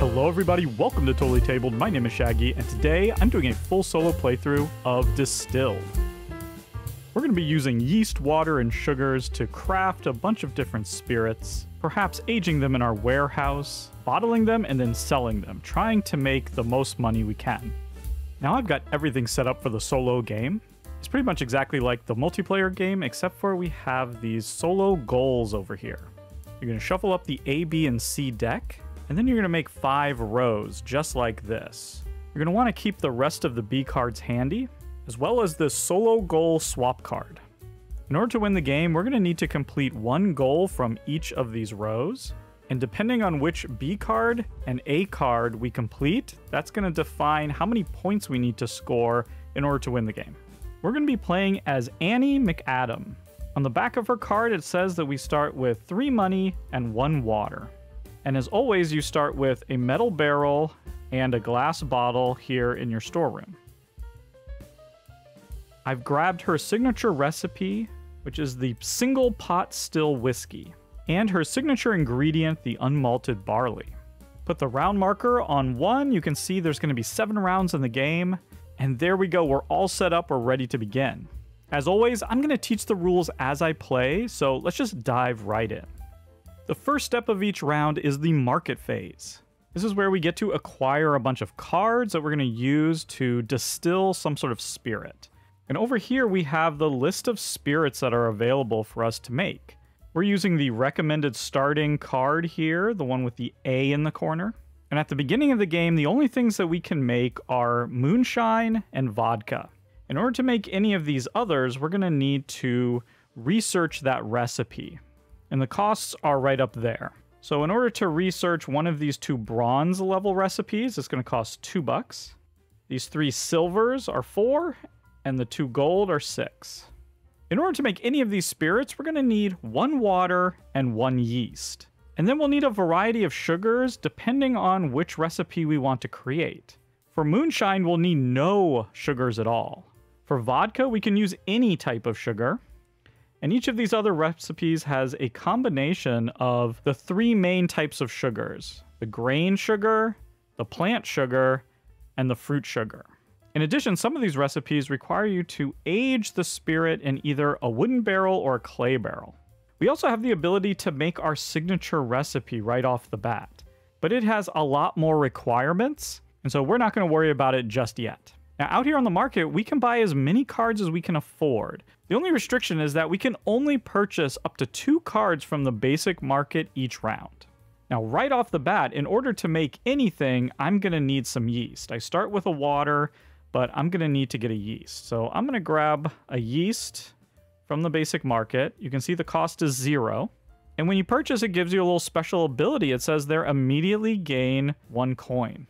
Hello everybody, welcome to Totally Tabled. My name is Shaggy, and today I'm doing a full solo playthrough of Distilled. We're going to be using yeast, water, and sugars to craft a bunch of different spirits, perhaps aging them in our warehouse, bottling them, and then selling them, trying to make the most money we can. Now I've got everything set up for the solo game. It's pretty much exactly like the multiplayer game, except for we have these solo goals over here. You're going to shuffle up the A, B, and C deck, and then you're going to make five rows, just like this. You're going to want to keep the rest of the B cards handy, as well as this solo goal swap card. In order to win the game, we're going to need to complete one goal from each of these rows, and depending on which B card and A card we complete, that's going to define how many points we need to score in order to win the game. We're going to be playing as Annie McAdam, on the back of her card, it says that we start with three money and one water. And as always, you start with a metal barrel and a glass bottle here in your storeroom. I've grabbed her signature recipe, which is the single pot still whiskey, and her signature ingredient, the unmalted barley. Put the round marker on one, you can see there's going to be seven rounds in the game, and there we go, we're all set up, we're ready to begin. As always, I'm going to teach the rules as I play, so let's just dive right in. The first step of each round is the market phase. This is where we get to acquire a bunch of cards that we're going to use to distill some sort of spirit. And over here we have the list of spirits that are available for us to make. We're using the recommended starting card here, the one with the A in the corner. And at the beginning of the game, the only things that we can make are moonshine and vodka. In order to make any of these others, we're going to need to research that recipe. And the costs are right up there. So in order to research one of these two bronze level recipes, it's going to cost two bucks. These three silvers are four, and the two gold are six. In order to make any of these spirits, we're going to need one water and one yeast. And then we'll need a variety of sugars depending on which recipe we want to create. For moonshine, we'll need no sugars at all. For vodka, we can use any type of sugar. And each of these other recipes has a combination of the three main types of sugars the grain sugar, the plant sugar, and the fruit sugar. In addition, some of these recipes require you to age the spirit in either a wooden barrel or a clay barrel. We also have the ability to make our signature recipe right off the bat, but it has a lot more requirements, and so we're not going to worry about it just yet. Now, out here on the market, we can buy as many cards as we can afford. The only restriction is that we can only purchase up to two cards from the basic market each round. Now, right off the bat, in order to make anything, I'm going to need some yeast. I start with a water, but I'm going to need to get a yeast. So I'm going to grab a yeast from the basic market. You can see the cost is zero. And when you purchase, it gives you a little special ability. It says there immediately gain one coin.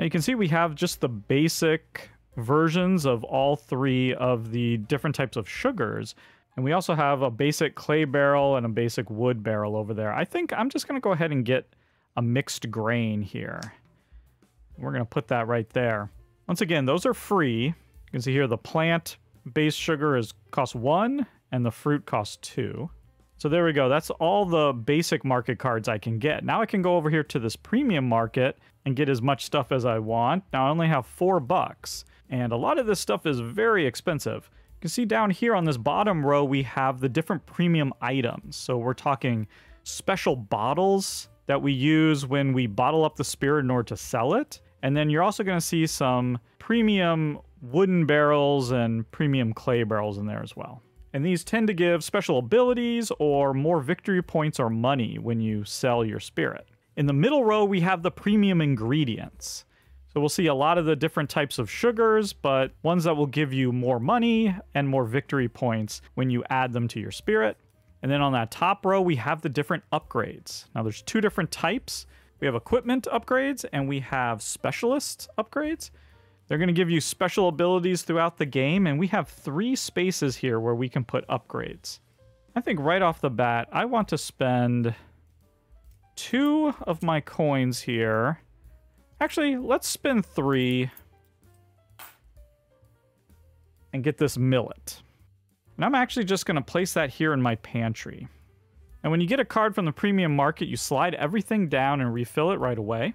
Now you can see we have just the basic versions of all three of the different types of sugars. And we also have a basic clay barrel and a basic wood barrel over there. I think I'm just going to go ahead and get a mixed grain here. We're going to put that right there. Once again, those are free. You can see here the plant base sugar is cost one and the fruit costs two. So there we go. That's all the basic market cards I can get. Now I can go over here to this premium market and get as much stuff as I want. Now I only have four bucks, and a lot of this stuff is very expensive. You can see down here on this bottom row, we have the different premium items. So we're talking special bottles that we use when we bottle up the spirit in order to sell it. And then you're also going to see some premium wooden barrels and premium clay barrels in there as well. And these tend to give special abilities or more victory points or money when you sell your spirit. In the middle row, we have the premium ingredients. So we'll see a lot of the different types of sugars, but ones that will give you more money and more victory points when you add them to your spirit. And then on that top row, we have the different upgrades. Now there's two different types. We have equipment upgrades and we have specialist upgrades. They're going to give you special abilities throughout the game, and we have three spaces here where we can put upgrades. I think right off the bat, I want to spend two of my coins here. Actually, let's spin three and get this millet. And I'm actually just going to place that here in my pantry. And when you get a card from the premium market, you slide everything down and refill it right away.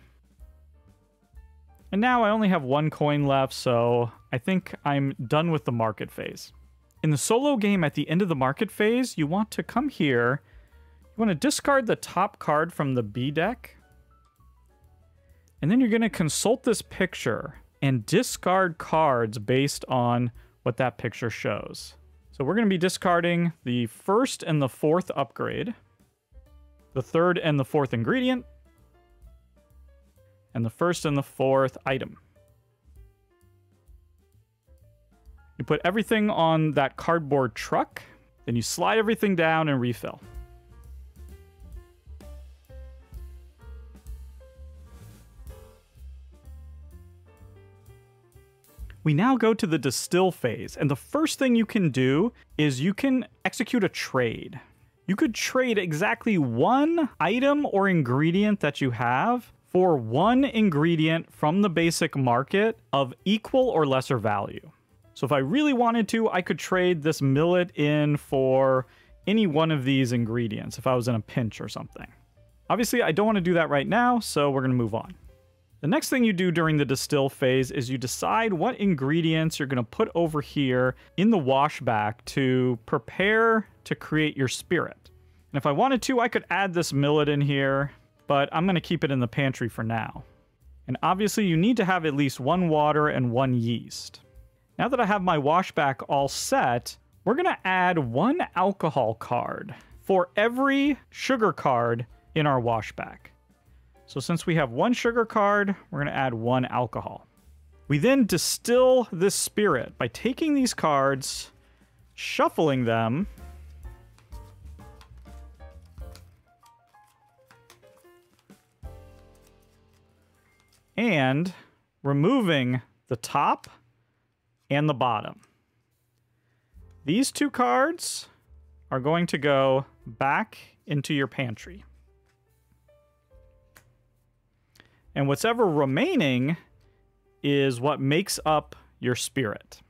And now I only have one coin left, so I think I'm done with the market phase. In the solo game at the end of the market phase, you want to come here. You want to discard the top card from the B deck. And then you're going to consult this picture and discard cards based on what that picture shows. So we're going to be discarding the first and the fourth upgrade, the third and the fourth ingredient, and the first and the fourth item. You put everything on that cardboard truck, then you slide everything down and refill. We now go to the distill phase, and the first thing you can do is you can execute a trade. You could trade exactly one item or ingredient that you have for one ingredient from the basic market of equal or lesser value. So if I really wanted to, I could trade this millet in for any one of these ingredients if I was in a pinch or something. Obviously, I don't want to do that right now, so we're going to move on. The next thing you do during the distill phase is you decide what ingredients you're going to put over here in the washback to prepare to create your spirit. And if I wanted to, I could add this millet in here, but I'm going to keep it in the pantry for now. And obviously you need to have at least one water and one yeast. Now that I have my washback all set, we're going to add one alcohol card for every sugar card in our washback. So since we have one sugar card, we're going to add one alcohol. We then distill this spirit by taking these cards, shuffling them, and removing the top and the bottom. These two cards are going to go back into your pantry. And what's ever remaining is what makes up your spirit.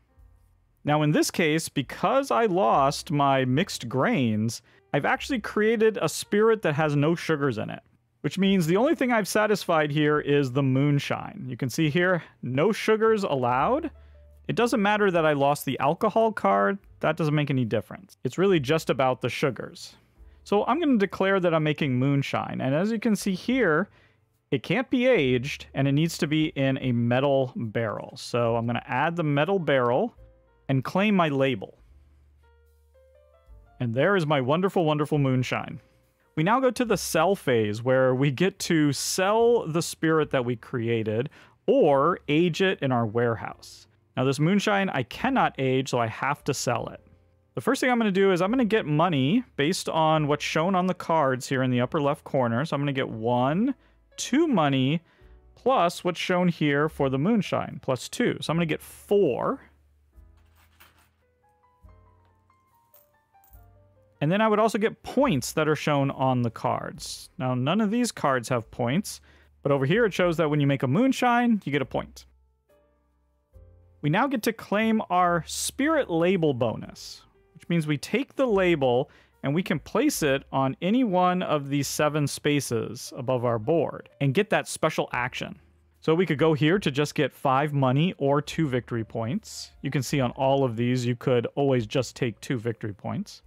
Now, in this case, because I lost my mixed grains, I've actually created a spirit that has no sugars in it, which means the only thing I've satisfied here is the moonshine. You can see here, no sugars allowed. It doesn't matter that I lost the alcohol card, that doesn't make any difference. It's really just about the sugars. So I'm going to declare that I'm making moonshine, and as you can see here, it can't be aged, and it needs to be in a metal barrel. So I'm going to add the metal barrel and claim my label. And there is my wonderful, wonderful moonshine. We now go to the sell phase where we get to sell the spirit that we created or age it in our warehouse. Now, this moonshine I cannot age, so I have to sell it. The first thing I'm going to do is I'm going to get money based on what's shown on the cards here in the upper left corner. So I'm going to get one, two money plus what's shown here for the moonshine, plus two. So I'm going to get four. And then I would also get points that are shown on the cards. Now, none of these cards have points, but over here it shows that when you make a moonshine, you get a point. We now get to claim our spirit label bonus, which means we take the label and we can place it on any one of these seven spaces above our board and get that special action. So we could go here to just get five money or two victory points. You can see on all of these, you could always just take two victory points.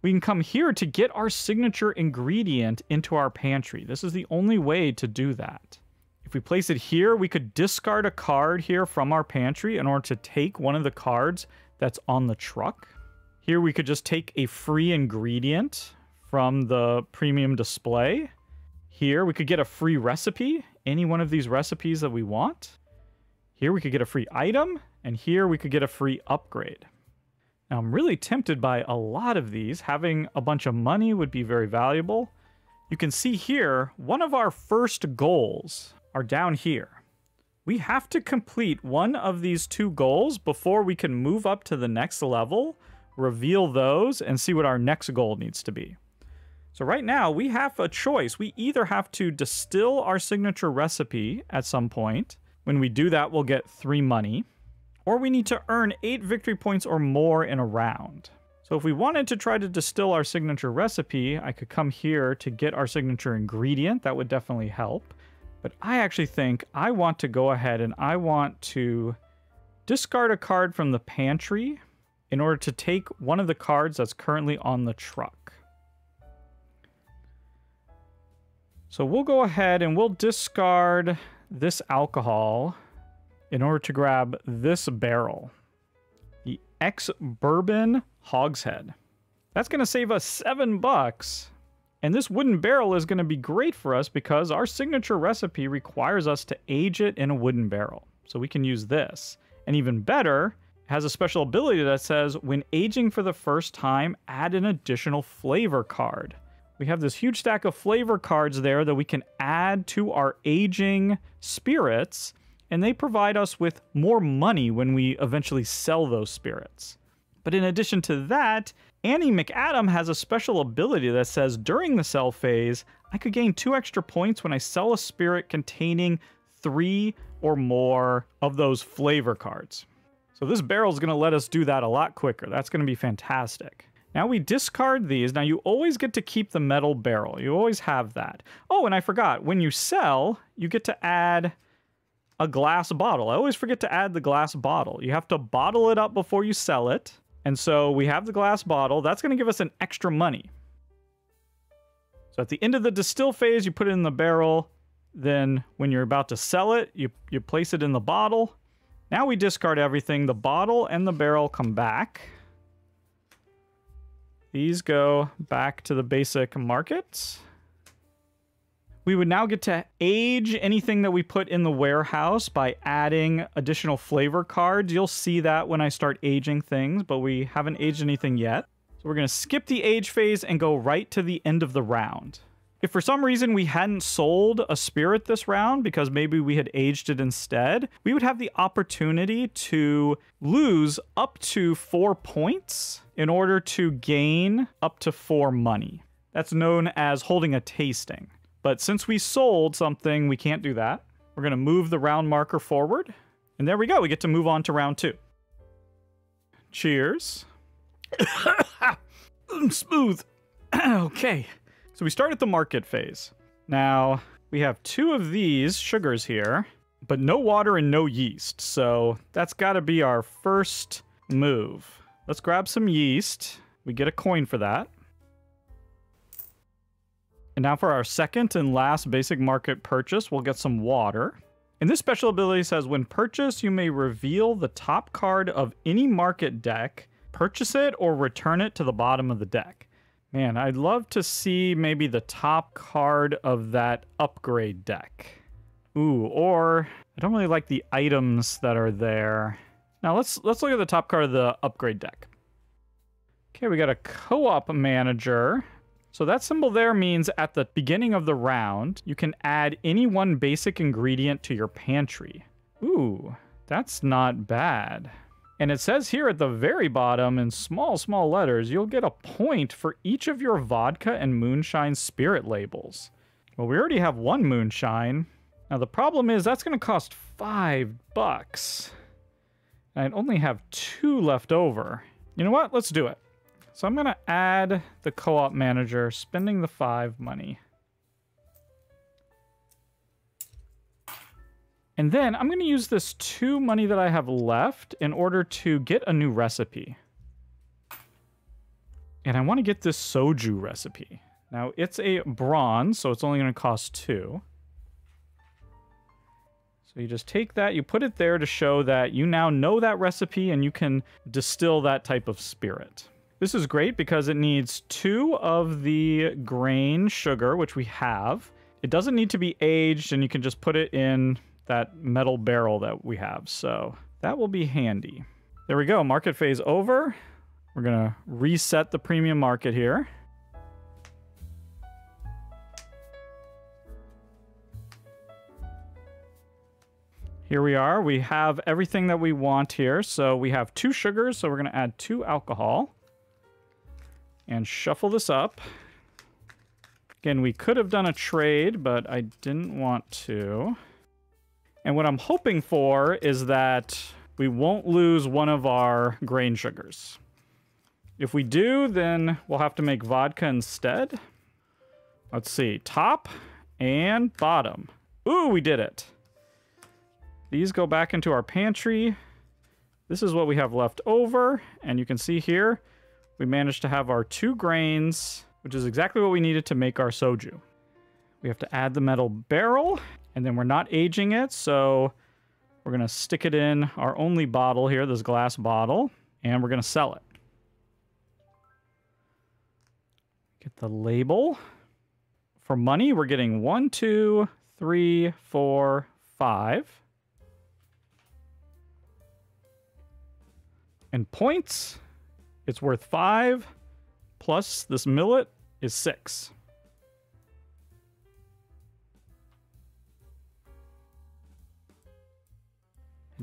We can come here to get our signature ingredient into our pantry. This is the only way to do that. If we place it here, we could discard a card here from our pantry in order to take one of the cards that's on the truck. Here we could just take a free ingredient from the premium display. Here we could get a free recipe, any one of these recipes that we want. Here we could get a free item, and here we could get a free upgrade. Now I'm really tempted by a lot of these. Having a bunch of money would be very valuable. You can see here, one of our first goals are down here. We have to complete one of these two goals before we can move up to the next level reveal those, and see what our next goal needs to be. So right now we have a choice. We either have to distill our signature recipe at some point. When we do that, we'll get three money. Or we need to earn eight victory points or more in a round. So if we wanted to try to distill our signature recipe, I could come here to get our signature ingredient. That would definitely help. But I actually think I want to go ahead and I want to discard a card from the pantry in order to take one of the cards that's currently on the truck. So we'll go ahead and we'll discard this alcohol in order to grab this barrel. The ex-bourbon hogshead. That's going to save us seven bucks. And this wooden barrel is going to be great for us because our signature recipe requires us to age it in a wooden barrel. So we can use this. And even better, has a special ability that says when aging for the first time, add an additional flavor card. We have this huge stack of flavor cards there that we can add to our aging spirits, and they provide us with more money when we eventually sell those spirits. But in addition to that, Annie McAdam has a special ability that says during the sell phase, I could gain two extra points when I sell a spirit containing three or more of those flavor cards. So this barrel is going to let us do that a lot quicker. That's going to be fantastic. Now we discard these. Now you always get to keep the metal barrel. You always have that. Oh, and I forgot. When you sell, you get to add a glass bottle. I always forget to add the glass bottle. You have to bottle it up before you sell it. And so we have the glass bottle. That's going to give us an extra money. So at the end of the distill phase, you put it in the barrel. Then when you're about to sell it, you, you place it in the bottle. Now we discard everything. The bottle and the barrel come back. These go back to the basic market. We would now get to age anything that we put in the warehouse by adding additional flavor cards. You'll see that when I start aging things, but we haven't aged anything yet. So we're going to skip the age phase and go right to the end of the round. If for some reason we hadn't sold a spirit this round because maybe we had aged it instead, we would have the opportunity to lose up to four points in order to gain up to four money. That's known as holding a tasting. But since we sold something, we can't do that. We're going to move the round marker forward. And there we go. We get to move on to round two. Cheers. Smooth. okay. So we start at the market phase. Now, we have two of these sugars here, but no water and no yeast. So that's got to be our first move. Let's grab some yeast. We get a coin for that. And now for our second and last basic market purchase, we'll get some water. And this special ability says when purchased, you may reveal the top card of any market deck, purchase it, or return it to the bottom of the deck. Man, I'd love to see maybe the top card of that upgrade deck. Ooh, or I don't really like the items that are there. Now let's let's look at the top card of the upgrade deck. Okay, we got a co-op manager. So that symbol there means at the beginning of the round, you can add any one basic ingredient to your pantry. Ooh, that's not bad. And it says here at the very bottom in small, small letters, you'll get a point for each of your vodka and moonshine spirit labels. Well, we already have one moonshine. Now the problem is that's going to cost five bucks. And I only have two left over. You know what? Let's do it. So I'm going to add the co-op manager, spending the five money. And then I'm going to use this two money that I have left in order to get a new recipe. And I want to get this soju recipe. Now, it's a bronze, so it's only going to cost two. So you just take that, you put it there to show that you now know that recipe and you can distill that type of spirit. This is great because it needs two of the grain sugar, which we have. It doesn't need to be aged, and you can just put it in that metal barrel that we have. So that will be handy. There we go. Market phase over. We're going to reset the premium market here. Here we are. We have everything that we want here. So we have two sugars, so we're going to add two alcohol and shuffle this up. Again, we could have done a trade, but I didn't want to. And what I'm hoping for is that we won't lose one of our grain sugars. If we do, then we'll have to make vodka instead. Let's see. Top and bottom. Ooh, we did it. These go back into our pantry. This is what we have left over. And you can see here, we managed to have our two grains, which is exactly what we needed to make our soju. We have to add the metal barrel, and then we're not aging it, so we're going to stick it in our only bottle here, this glass bottle, and we're going to sell it. Get the label. For money, we're getting one, two, three, four, five. And points, it's worth five, plus this millet is six.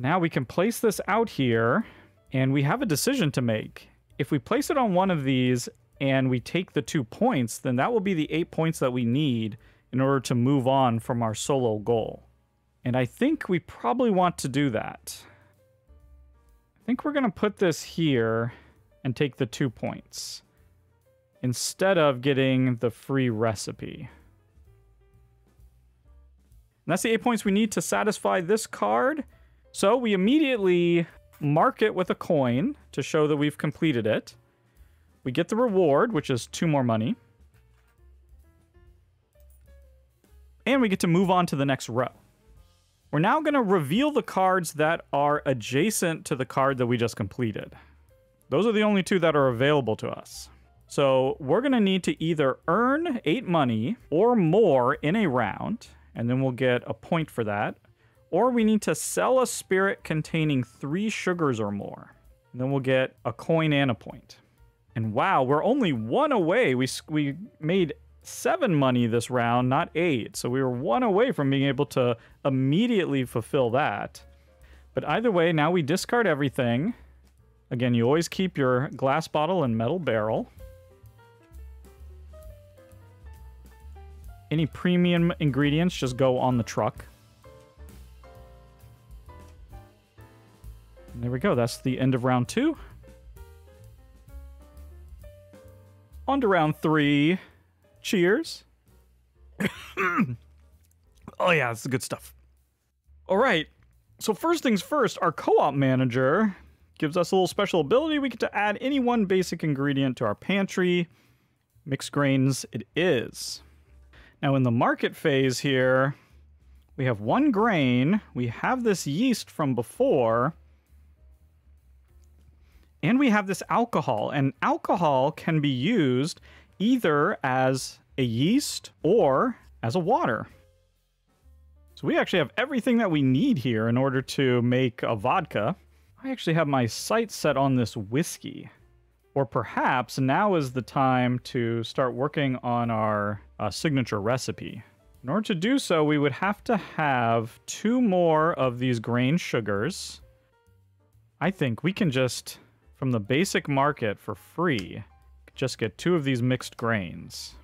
Now we can place this out here, and we have a decision to make. If we place it on one of these and we take the two points, then that will be the eight points that we need in order to move on from our solo goal. And I think we probably want to do that. I think we're going to put this here and take the two points instead of getting the free recipe. And that's the eight points we need to satisfy this card. So we immediately mark it with a coin to show that we've completed it. We get the reward, which is two more money. And we get to move on to the next row. We're now going to reveal the cards that are adjacent to the card that we just completed. Those are the only two that are available to us. So we're going to need to either earn 8 money or more in a round, and then we'll get a point for that. Or we need to sell a spirit containing 3 sugars or more. And then we'll get a coin and a point. And wow, we're only one away. We, we made seven money this round, not eight. So we were one away from being able to immediately fulfill that. But either way, now we discard everything. Again, you always keep your glass bottle and metal barrel. Any premium ingredients just go on the truck. There we go. That's the end of round two. On to round three. Cheers. oh, yeah, this is good stuff. All right. So, first things first, our co op manager gives us a little special ability. We get to add any one basic ingredient to our pantry. Mixed grains, it is. Now, in the market phase here, we have one grain. We have this yeast from before. And we have this alcohol, and alcohol can be used either as a yeast or as a water. So we actually have everything that we need here in order to make a vodka. I actually have my sights set on this whiskey. Or perhaps now is the time to start working on our uh, signature recipe. In order to do so, we would have to have two more of these grain sugars. I think we can just from the basic market for free. Just get two of these mixed grains.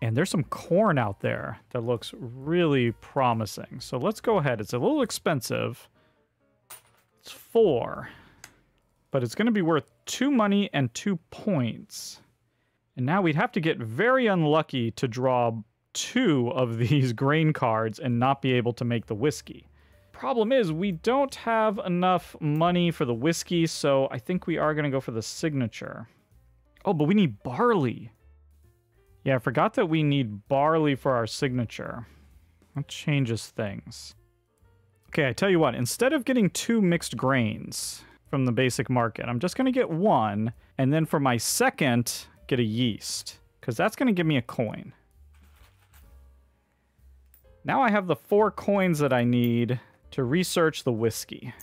And there's some corn out there that looks really promising. So let's go ahead. It's a little expensive. It's four. But it's going to be worth two money and two points. And now we'd have to get very unlucky to draw two of these grain cards and not be able to make the whiskey. Problem is, we don't have enough money for the whiskey, so I think we are going to go for the signature. Oh, but we need barley. Yeah, I forgot that we need barley for our signature. That changes things. Okay, I tell you what, instead of getting two mixed grains from the basic market, I'm just going to get one, and then for my second, get a yeast, because that's going to give me a coin. Now I have the four coins that I need to research the whiskey.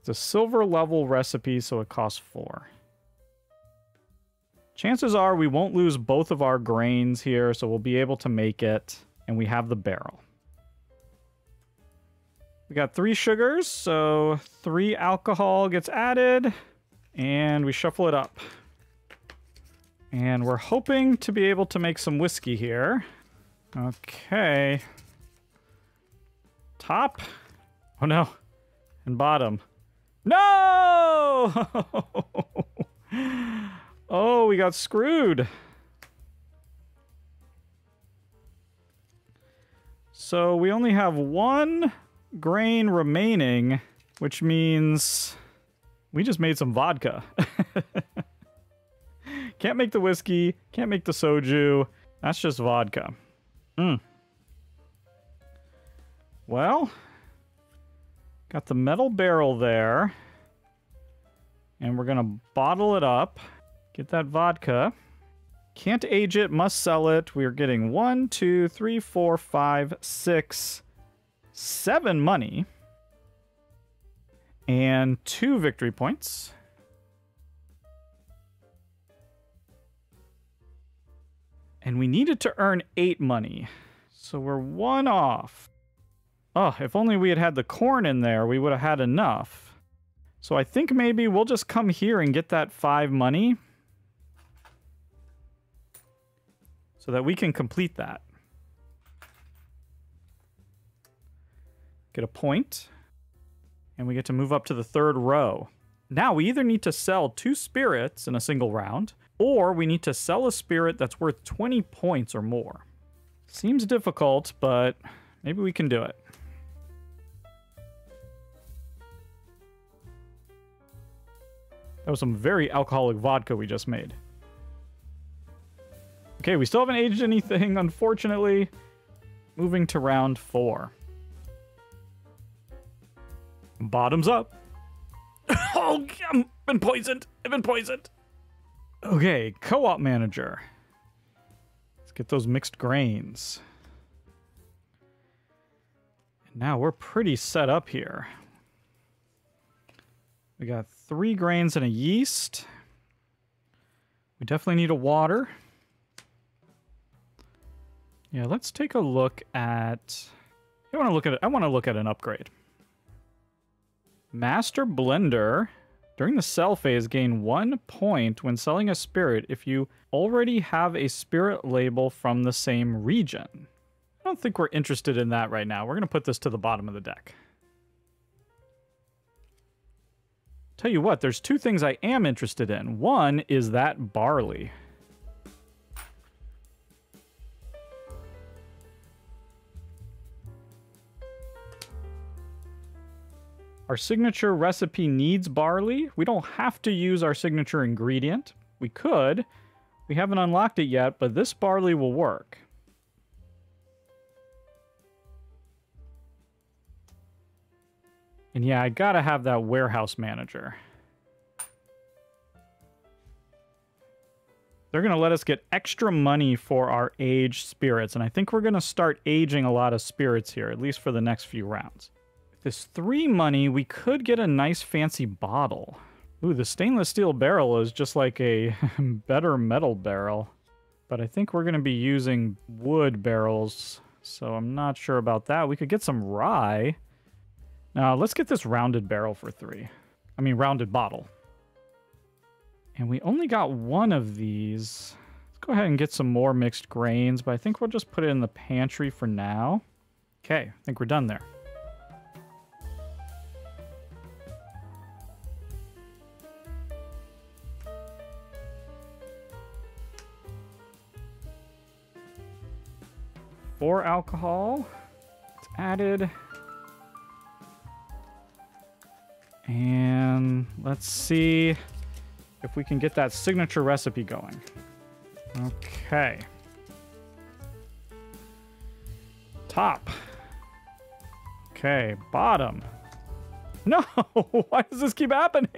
It's a silver level recipe, so it costs four. Chances are we won't lose both of our grains here, so we'll be able to make it, and we have the barrel. We got three sugars, so three alcohol gets added, and we shuffle it up. And we're hoping to be able to make some whiskey here. Okay, Top? Oh no. And bottom. No! oh, we got screwed. So we only have one grain remaining, which means we just made some vodka. can't make the whiskey, can't make the soju. That's just vodka. Hmm. Well, got the metal barrel there. And we're going to bottle it up. Get that vodka. Can't age it, must sell it. We're getting one, two, three, four, five, six, seven money. And two victory points. And we needed to earn eight money. So we're one off. Oh, if only we had had the corn in there, we would have had enough. So I think maybe we'll just come here and get that five money. So that we can complete that. Get a point. And we get to move up to the third row. Now we either need to sell two spirits in a single round, or we need to sell a spirit that's worth 20 points or more. Seems difficult, but maybe we can do it. That was some very alcoholic vodka we just made. Okay, we still haven't aged anything, unfortunately. Moving to round four. Bottoms up. oh, I've been poisoned. I've been poisoned. Okay, co-op manager. Let's get those mixed grains. And now we're pretty set up here. We got three grains and a yeast. We definitely need a water. Yeah, let's take a look at. I want to look at. I want to look at an upgrade. Master Blender. During the sell phase, gain one point when selling a spirit if you already have a spirit label from the same region. I don't think we're interested in that right now. We're going to put this to the bottom of the deck. Tell you what, there's two things I am interested in. One is that barley. Our signature recipe needs barley. We don't have to use our signature ingredient. We could. We haven't unlocked it yet, but this barley will work. And yeah, I gotta have that warehouse manager. They're to let us get extra money for our aged spirits, and I think we're to start aging a lot of spirits here, at least for the next few rounds. With this three money, we could get a nice fancy bottle. Ooh, the stainless steel barrel is just like a better metal barrel. But I think we're going to be using wood barrels, so I'm not sure about that. We could get some rye. Now, let's get this rounded barrel for three. I mean, rounded bottle. And we only got one of these. Let's go ahead and get some more mixed grains, but I think we'll just put it in the pantry for now. Okay, I think we're done there. Four alcohol. It's added. And let's see if we can get that signature recipe going. Okay. Top. Okay, bottom. No, why does this keep happening?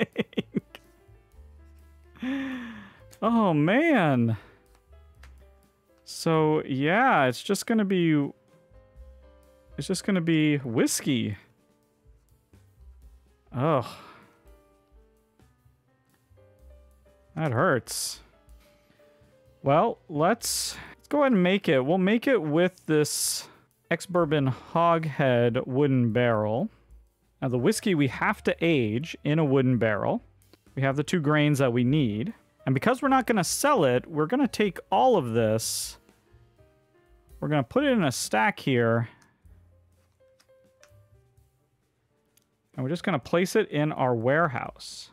oh, man. So, yeah, it's just going to be... It's just going to be whiskey. Ugh. That hurts. Well, let's, let's go ahead and make it. We'll make it with this ex-bourbon hogshead wooden barrel. Now, the whiskey we have to age in a wooden barrel. We have the two grains that we need. And because we're not going to sell it, we're going to take all of this. We're going to put it in a stack here And we're just going to place it in our warehouse.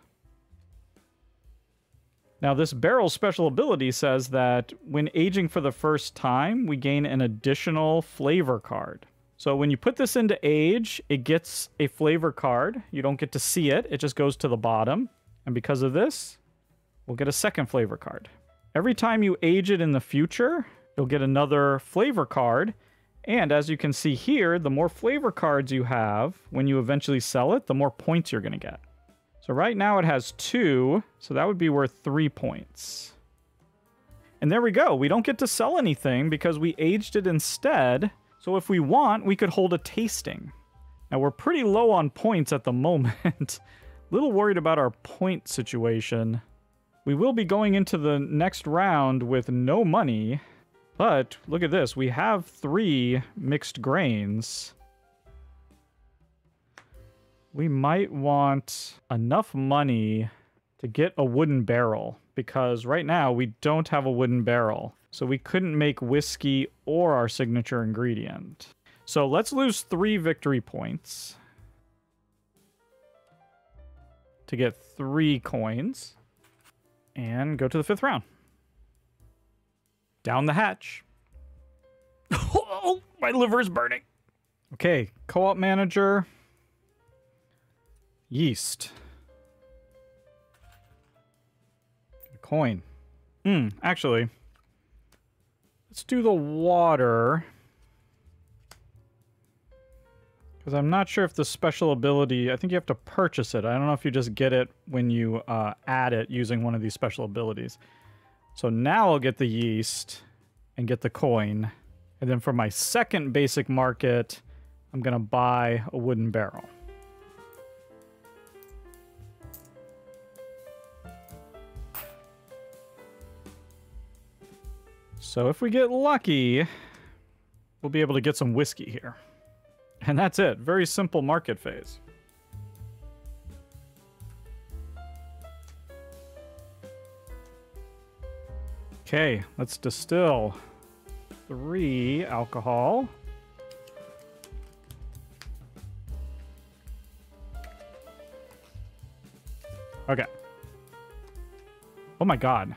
Now, this barrel special ability says that when aging for the first time, we gain an additional flavor card. So when you put this into age, it gets a flavor card. You don't get to see it, it just goes to the bottom. And because of this, we'll get a second flavor card. Every time you age it in the future, you'll get another flavor card. And as you can see here, the more flavor cards you have when you eventually sell it, the more points you're going to get. So right now it has two, so that would be worth three points. And there we go. We don't get to sell anything because we aged it instead. So if we want, we could hold a tasting. Now we're pretty low on points at the moment. Little worried about our point situation. We will be going into the next round with no money. But look at this. We have three mixed grains we might want enough money to get a wooden barrel because right now we don't have a wooden barrel. So we couldn't make whiskey or our signature ingredient. So let's lose three victory points to get three coins and go to the fifth round. Down the hatch. oh, my liver is burning. Okay, co-op manager. Yeast. A coin. Hmm, actually. Let's do the water. Because I'm not sure if the special ability... I think you have to purchase it. I don't know if you just get it when you uh, add it using one of these special abilities. So now I'll get the yeast and get the coin. And then for my second basic market, I'm going to buy a wooden barrel. So if we get lucky, we'll be able to get some whiskey here. And that's it. Very simple market phase. Okay, let's distill three alcohol. Okay. Oh my god.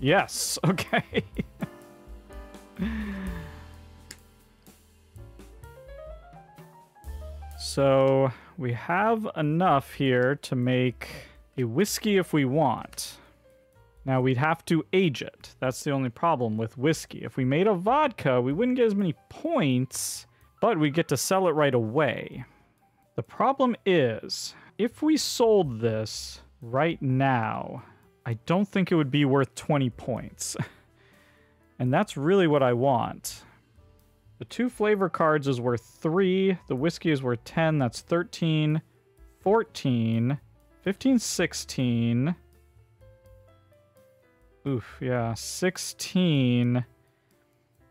Yes, okay. so we have enough here to make a whiskey if we want. Now we'd have to age it. That's the only problem with whiskey. If we made a vodka, we wouldn't get as many points, but we get to sell it right away. The problem is, if we sold this right now, I don't think it would be worth 20 points. and that's really what I want. The two flavor cards is worth 3. The whiskey is worth 10. That's 13, 14, 15, 16. Oof, yeah, 16.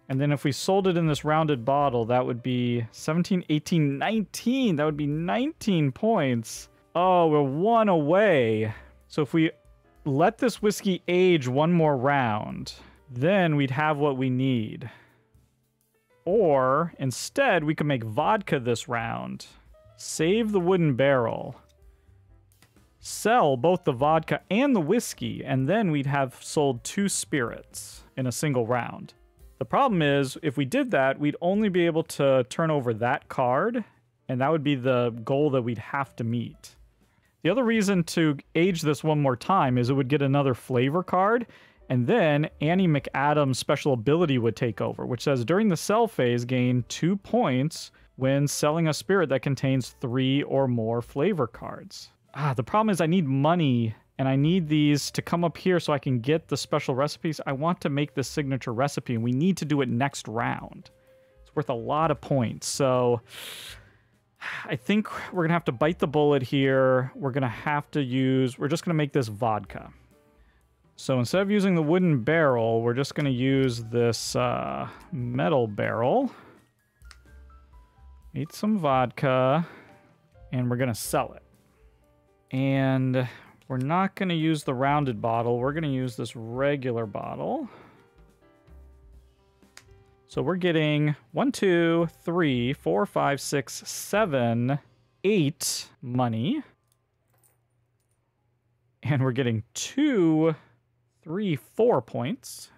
And then if we sold it in this rounded bottle, that would be 17, 18, 19. That would be 19 points. Oh, we're one away. So if we let this whiskey age one more round. Then we'd have what we need. Or instead, we could make vodka this round. Save the wooden barrel. Sell both the vodka and the whiskey, and then we'd have sold two spirits in a single round. The problem is, if we did that, we'd only be able to turn over that card, and that would be the goal that we'd have to meet. The other reason to age this one more time is it would get another flavor card, and then Annie McAdams' special ability would take over, which says during the sell phase, gain two points when selling a spirit that contains three or more flavor cards. Ah, the problem is I need money and I need these to come up here so I can get the special recipes. I want to make the signature recipe and we need to do it next round. It's worth a lot of points. So I think we're going to have to bite the bullet here. We're going to have to use, we're just going to make this vodka. So instead of using the wooden barrel, we're just going to use this uh, metal barrel. Eat some vodka, and we're going to sell it. And we're not going to use the rounded bottle. We're going to use this regular bottle. So we're getting one, two, three, four, five, six, seven, eight money. And we're getting two, three, four points.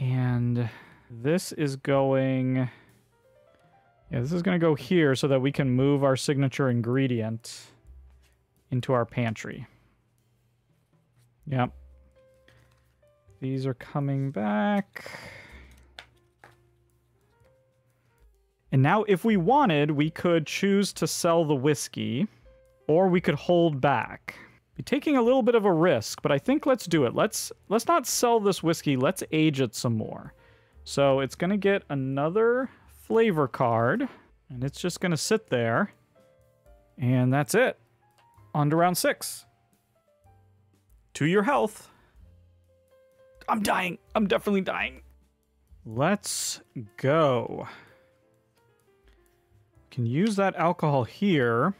And this is going... Yeah, this is going to go here so that we can move our signature ingredient into our pantry. Yep. These are coming back. And now if we wanted, we could choose to sell the whiskey, or we could hold back. Be taking a little bit of a risk, but I think let's do it. Let's let's not sell this whiskey, let's age it some more. So it's gonna get another flavor card, and it's just gonna sit there. And that's it. On to round six. To your health. I'm dying. I'm definitely dying. Let's go. Can use that alcohol here.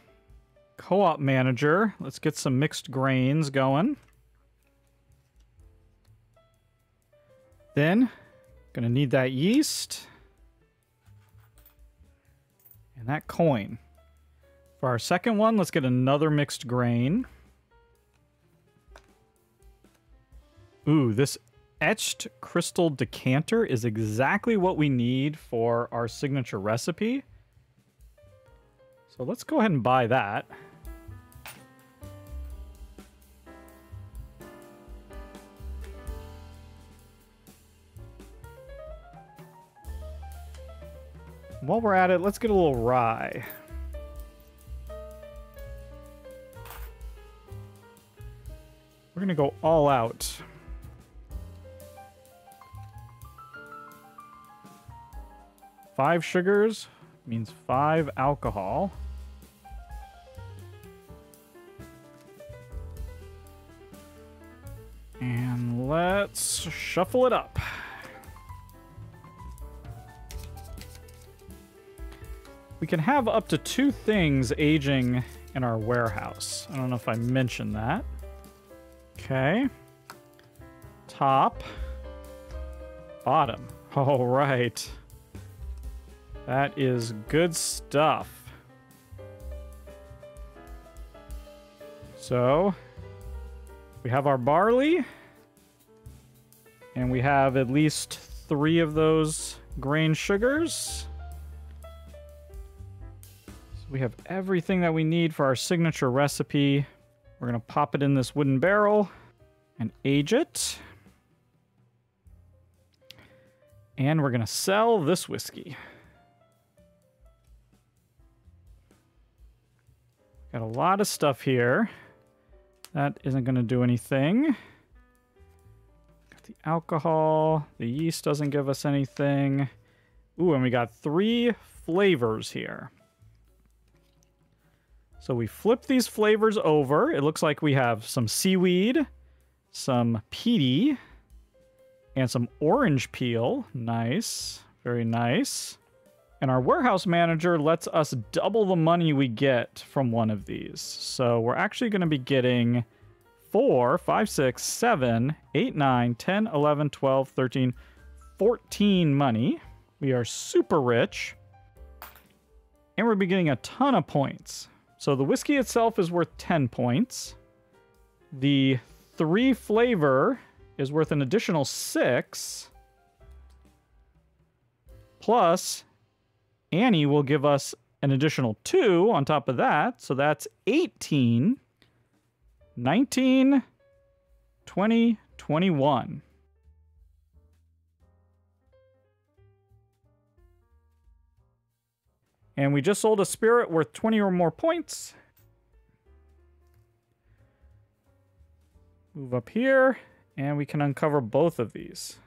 Co-op manager. Let's get some mixed grains going. Then, gonna need that yeast. And that coin. For our second one, let's get another mixed grain. Ooh, this etched crystal decanter is exactly what we need for our signature recipe. So let's go ahead and buy that. While we're at it, let's get a little rye. We're going to go all out. Five sugars means five alcohol. And let's shuffle it up. We can have up to two things aging in our warehouse. I don't know if I mentioned that. Okay. Top. Bottom. All right. That is good stuff. So, we have our barley. And we have at least three of those grain sugars. We have everything that we need for our signature recipe. We're going to pop it in this wooden barrel and age it. And we're going to sell this whiskey. Got a lot of stuff here. That isn't going to do anything. Got the alcohol. The yeast doesn't give us anything. Ooh, and we got three flavors here. So we flip these flavors over. It looks like we have some seaweed, some peaty, and some orange peel. Nice. Very nice. And our warehouse manager lets us double the money we get from one of these. So we're actually going to be getting 4, 5, 6, 7, 8, 9, 10, 11, 12, 13, 14 money. We are super rich. And we're be getting a ton of points. So the whiskey itself is worth 10 points. The three flavor is worth an additional 6. Plus, Annie will give us an additional 2 on top of that. So that's 18, 19, 20, 21. And we just sold a spirit worth 20 or more points. Move up here, and we can uncover both of these.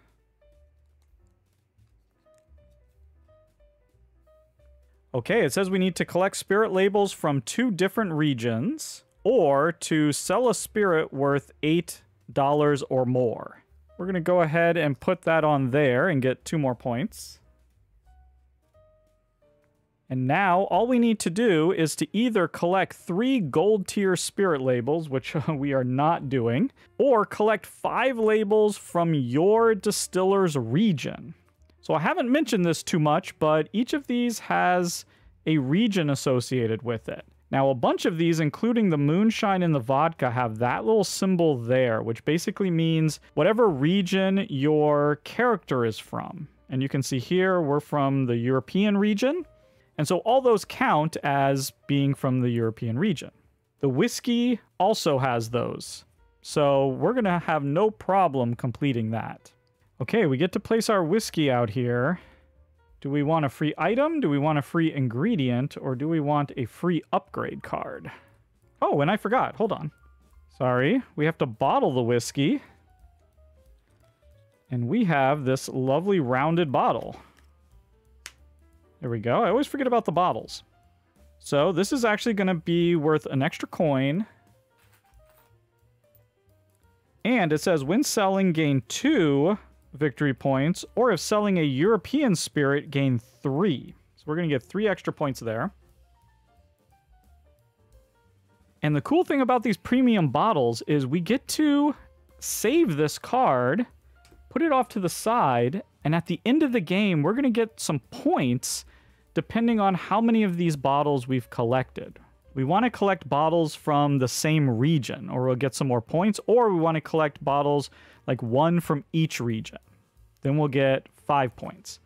Okay, it says we need to collect spirit labels from two different regions or to sell a spirit worth $8 or more. We're going to go ahead and put that on there and get two more points. And now all we need to do is to either collect three gold tier spirit labels, which we are not doing, or collect five labels from your distiller's region. So I haven't mentioned this too much, but each of these has a region associated with it. Now, a bunch of these, including the moonshine and the vodka, have that little symbol there, which basically means whatever region your character is from. And you can see here we're from the European region. And so all those count as being from the European region. The whiskey also has those. So we're going to have no problem completing that. Okay, we get to place our whiskey out here. Do we want a free item? Do we want a free ingredient? Or do we want a free upgrade card? Oh, and I forgot. Hold on. Sorry. We have to bottle the whiskey. And we have this lovely rounded bottle. There we go. I always forget about the bottles. So this is actually going to be worth an extra coin. And it says when selling, gain two victory points, or if selling a European spirit, gain three. So we're going to get three extra points there. And the cool thing about these premium bottles is we get to save this card, put it off to the side, and at the end of the game, we're going to get some points depending on how many of these bottles we've collected. We want to collect bottles from the same region, or we'll get some more points, or we want to collect bottles like one from each region. Then we'll get five points.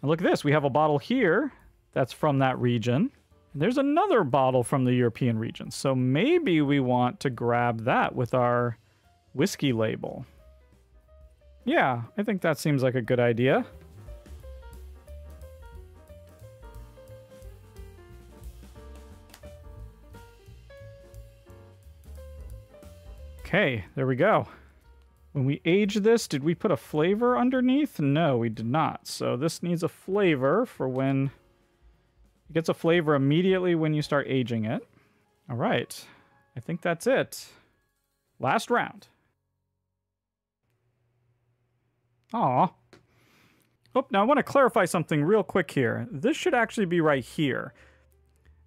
And look at this, we have a bottle here that's from that region. And there's another bottle from the European region. So maybe we want to grab that with our whiskey label. Yeah, I think that seems like a good idea. Okay, there we go. When we age this, did we put a flavor underneath? No, we did not. So this needs a flavor for when... It gets a flavor immediately when you start aging it. All right. I think that's it. Last round. Aw. Oh, now I want to clarify something real quick here. This should actually be right here.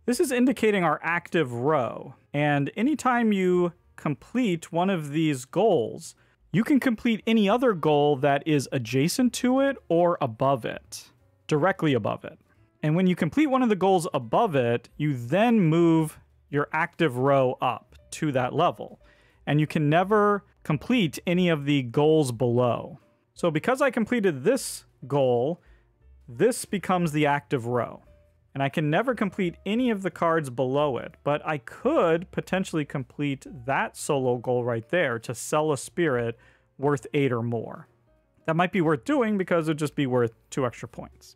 This is indicating our active row. And anytime you complete one of these goals, you can complete any other goal that is adjacent to it or above it, directly above it. And when you complete one of the goals above it, you then move your active row up to that level. And you can never complete any of the goals below. So because I completed this goal, this becomes the active row and I can never complete any of the cards below it, but I could potentially complete that solo goal right there to sell a spirit worth 8 or more. That might be worth doing because it'd just be worth 2 extra points.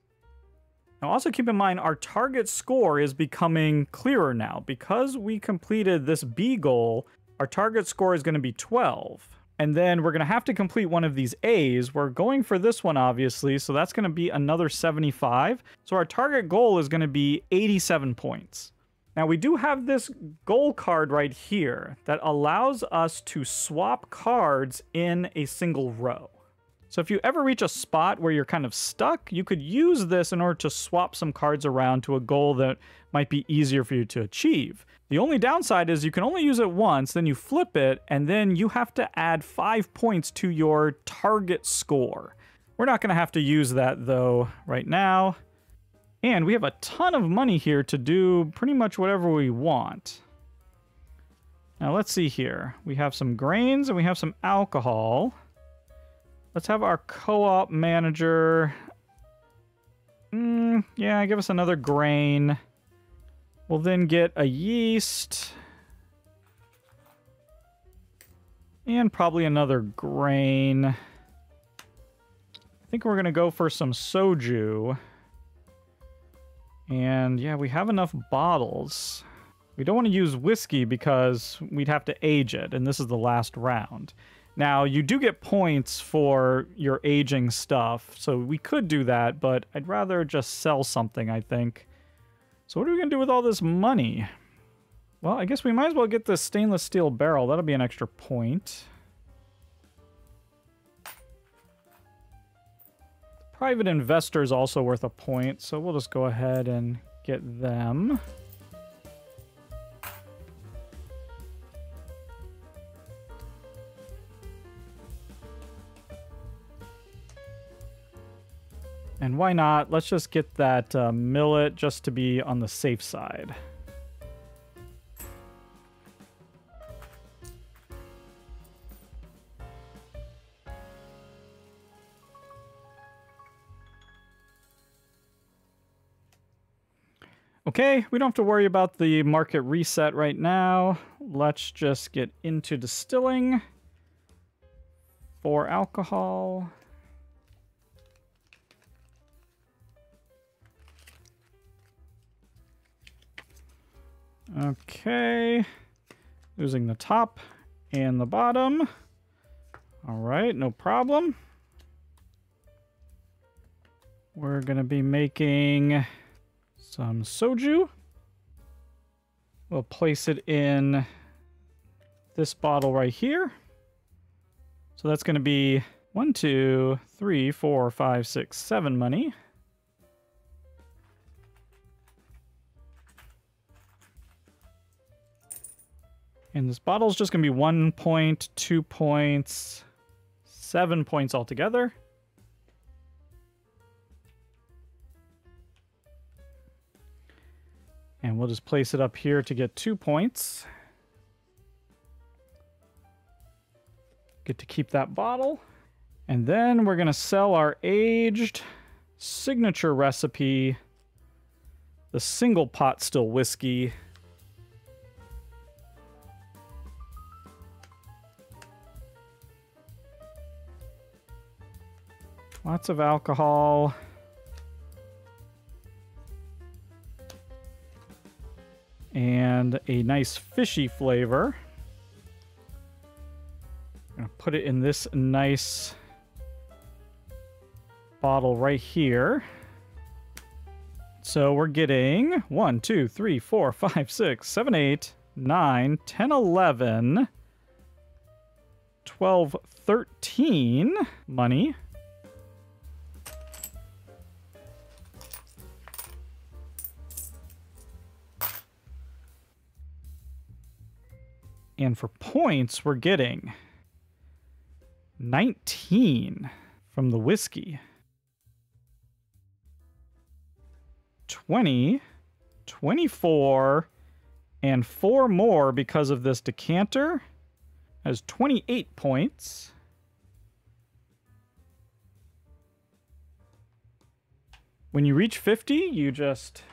Now also keep in mind our target score is becoming clearer now. Because we completed this B goal, our target score is going to be 12. And then we're going to have to complete one of these A's. We're going for this one, obviously, so that's going to be another 75. So our target goal is going to be 87 points. Now we do have this goal card right here that allows us to swap cards in a single row. So if you ever reach a spot where you're kind of stuck, you could use this in order to swap some cards around to a goal that might be easier for you to achieve. The only downside is you can only use it once, then you flip it, and then you have to add five points to your target score. We're not going to have to use that though right now. And we have a ton of money here to do pretty much whatever we want. Now let's see here. We have some grains and we have some alcohol. Let's have our co-op manager. Mm, yeah, give us another grain. We'll then get a yeast. And probably another grain. I think we're going to go for some soju. And yeah, we have enough bottles. We don't want to use whiskey because we'd have to age it, and this is the last round. Now, you do get points for your aging stuff, so we could do that, but I'd rather just sell something, I think. So what are we going to do with all this money? Well, I guess we might as well get this stainless steel barrel. That'll be an extra point. Private investor is also worth a point, so we'll just go ahead and get them. And why not? Let's just get that uh, millet just to be on the safe side. Okay, we don't have to worry about the market reset right now. Let's just get into distilling for alcohol. Okay, losing the top and the bottom. All right, no problem. We're going to be making some soju. We'll place it in this bottle right here. So that's going to be one, two, three, four, five, six, seven money. And this bottle is just going to be one point, two points, seven points altogether. And we'll just place it up here to get two points. Get to keep that bottle. And then we're going to sell our aged signature recipe, the single pot still whiskey. Lots of alcohol. and a nice fishy flavor. I'm going to put it in this nice bottle right here. So we're getting 1, 2, 3, 4, 5, 6, 7, 8, 9, 10, 11, 12, 13 money. And for points, we're getting 19 from the whiskey. 20, 24, and four more because of this decanter has 28 points. When you reach 50, you just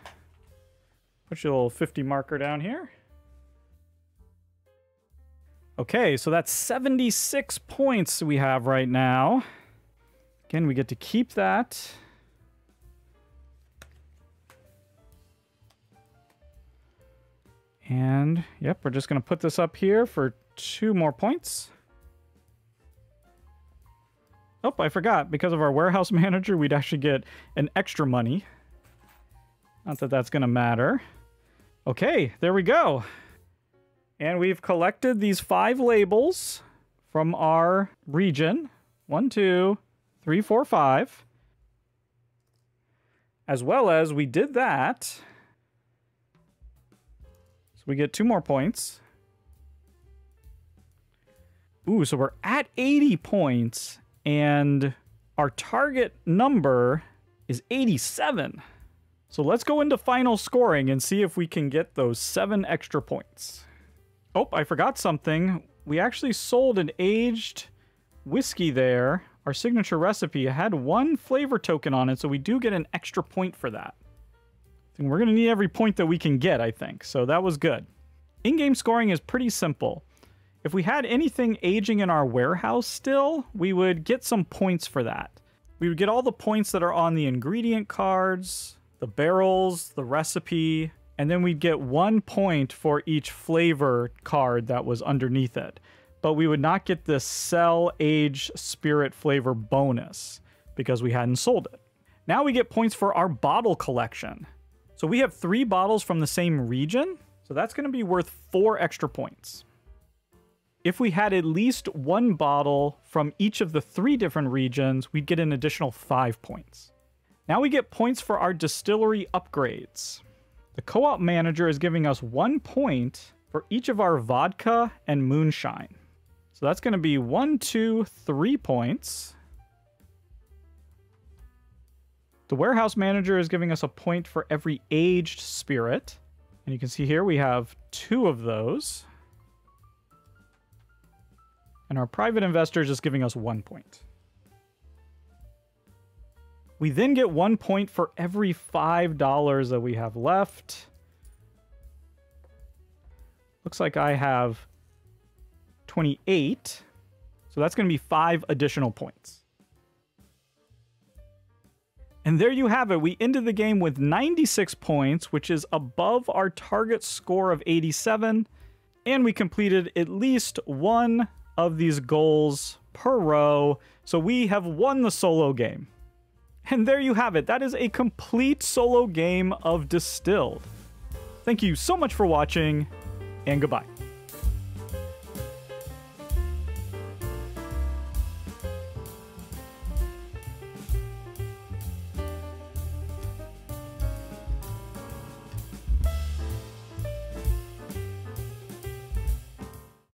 put your little 50 marker down here. Okay, so that's 76 points we have right now. Again, we get to keep that. And, yep, we're just going to put this up here for two more points. Oh, I forgot. Because of our warehouse manager, we'd actually get an extra money. Not that that's going to matter. Okay, there we go. And we've collected these five labels from our region. One, two, three, four, five. As well as we did that. So we get two more points. Ooh, so we're at 80 points and our target number is 87. So let's go into final scoring and see if we can get those seven extra points. Oh, I forgot something. We actually sold an aged whiskey there. Our signature recipe had one flavor token on it, so we do get an extra point for that. And we're going to need every point that we can get, I think. So that was good. In-game scoring is pretty simple. If we had anything aging in our warehouse still, we would get some points for that. We would get all the points that are on the ingredient cards, the barrels, the recipe, and then we'd get one point for each flavor card that was underneath it. But we would not get the sell age spirit flavor bonus because we hadn't sold it. Now we get points for our bottle collection. So we have three bottles from the same region, so that's going to be worth four extra points. If we had at least one bottle from each of the three different regions, we'd get an additional five points. Now we get points for our distillery upgrades. The co-op manager is giving us one point for each of our vodka and moonshine. So that's going to be one, two, three points. The warehouse manager is giving us a point for every aged spirit. And you can see here we have two of those. And our private investor is just giving us one point. We then get one point for every $5 that we have left. Looks like I have 28. So that's going to be five additional points. And there you have it. We ended the game with 96 points, which is above our target score of 87. And we completed at least one of these goals per row. So we have won the solo game. And there you have it. That is a complete solo game of Distilled. Thank you so much for watching, and goodbye.